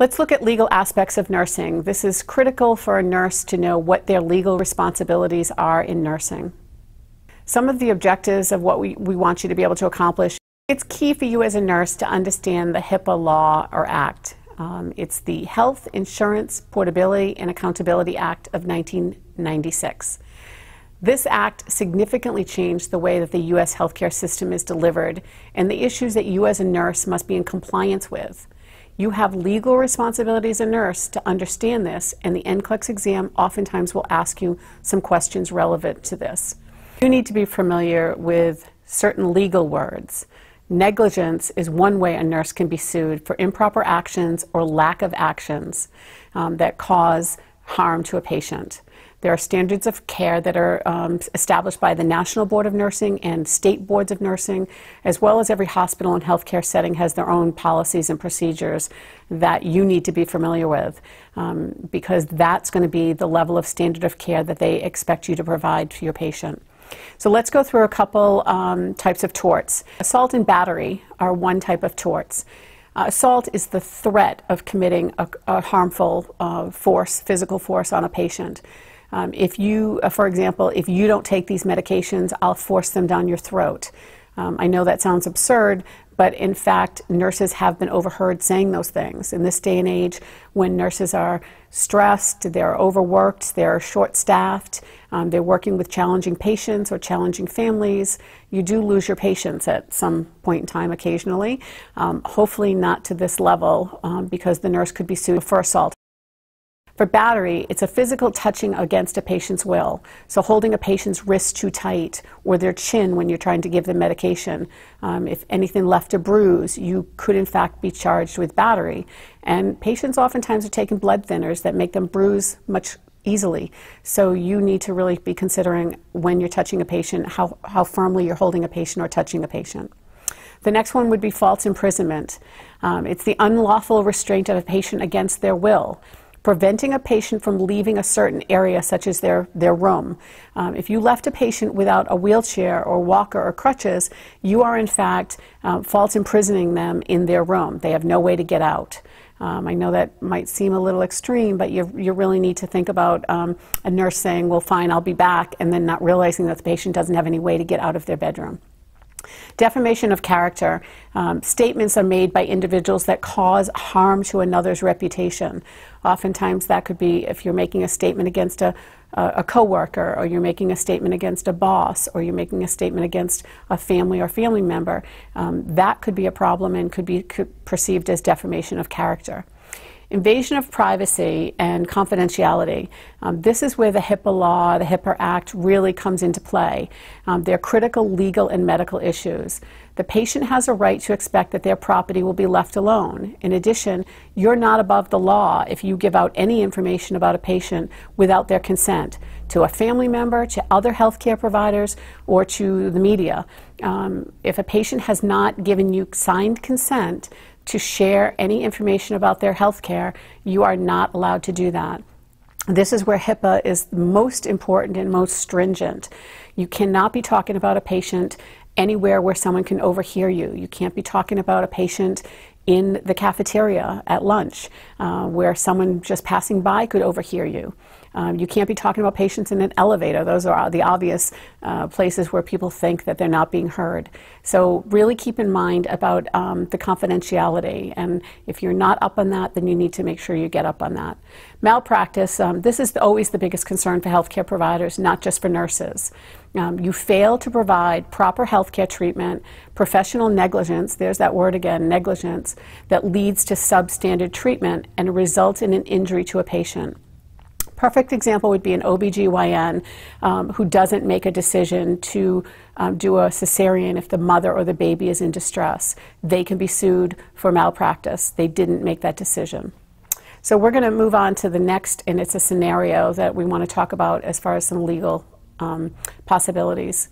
Let's look at legal aspects of nursing. This is critical for a nurse to know what their legal responsibilities are in nursing. Some of the objectives of what we, we want you to be able to accomplish. It's key for you as a nurse to understand the HIPAA law or act. Um, it's the Health Insurance Portability and Accountability Act of 1996. This act significantly changed the way that the U.S. healthcare system is delivered and the issues that you as a nurse must be in compliance with. You have legal responsibility as a nurse to understand this, and the NCLEX exam oftentimes will ask you some questions relevant to this. You need to be familiar with certain legal words. Negligence is one way a nurse can be sued for improper actions or lack of actions um, that cause harm to a patient. There are standards of care that are um, established by the National Board of Nursing and state boards of nursing, as well as every hospital and healthcare setting has their own policies and procedures that you need to be familiar with um, because that's going to be the level of standard of care that they expect you to provide to your patient. So let's go through a couple um, types of torts. Assault and battery are one type of torts. Uh, assault is the threat of committing a, a harmful uh, force, physical force on a patient. Um, if you, uh, for example, if you don't take these medications, I'll force them down your throat. Um, I know that sounds absurd, but in fact, nurses have been overheard saying those things. In this day and age, when nurses are stressed, they're overworked, they're short staffed, um, they're working with challenging patients or challenging families, you do lose your patients at some point in time occasionally. Um, hopefully, not to this level um, because the nurse could be sued for assault. For battery, it's a physical touching against a patient's will. So holding a patient's wrist too tight or their chin when you're trying to give them medication. Um, if anything left a bruise, you could in fact be charged with battery. And patients oftentimes are taking blood thinners that make them bruise much easily. So you need to really be considering when you're touching a patient, how, how firmly you're holding a patient or touching a patient. The next one would be false imprisonment. Um, it's the unlawful restraint of a patient against their will preventing a patient from leaving a certain area, such as their, their room. Um, if you left a patient without a wheelchair or walker or crutches, you are in fact um, false imprisoning them in their room. They have no way to get out. Um, I know that might seem a little extreme, but you, you really need to think about um, a nurse saying, well, fine, I'll be back, and then not realizing that the patient doesn't have any way to get out of their bedroom. Defamation of character. Um, statements are made by individuals that cause harm to another's reputation. Oftentimes, that could be if you're making a statement against a, a, a coworker, or you're making a statement against a boss, or you're making a statement against a family or family member. Um, that could be a problem and could be could perceived as defamation of character. Invasion of privacy and confidentiality. Um, this is where the HIPAA law, the HIPAA Act really comes into play. Um, they're critical legal and medical issues. The patient has a right to expect that their property will be left alone. In addition, you're not above the law if you give out any information about a patient without their consent to a family member, to other healthcare providers, or to the media. Um, if a patient has not given you signed consent, to share any information about their health care, you are not allowed to do that. This is where HIPAA is most important and most stringent. You cannot be talking about a patient anywhere where someone can overhear you. You can't be talking about a patient in the cafeteria at lunch uh, where someone just passing by could overhear you. Um, you can't be talking about patients in an elevator. Those are the obvious uh, places where people think that they're not being heard. So really keep in mind about um, the confidentiality. And if you're not up on that, then you need to make sure you get up on that. Malpractice, um, this is always the biggest concern for healthcare providers, not just for nurses. Um, you fail to provide proper healthcare treatment, professional negligence, there's that word again, negligence, that leads to substandard treatment and results in an injury to a patient perfect example would be an OBGYN um, who doesn't make a decision to um, do a cesarean if the mother or the baby is in distress. They can be sued for malpractice. They didn't make that decision. So we're going to move on to the next, and it's a scenario that we want to talk about as far as some legal um, possibilities.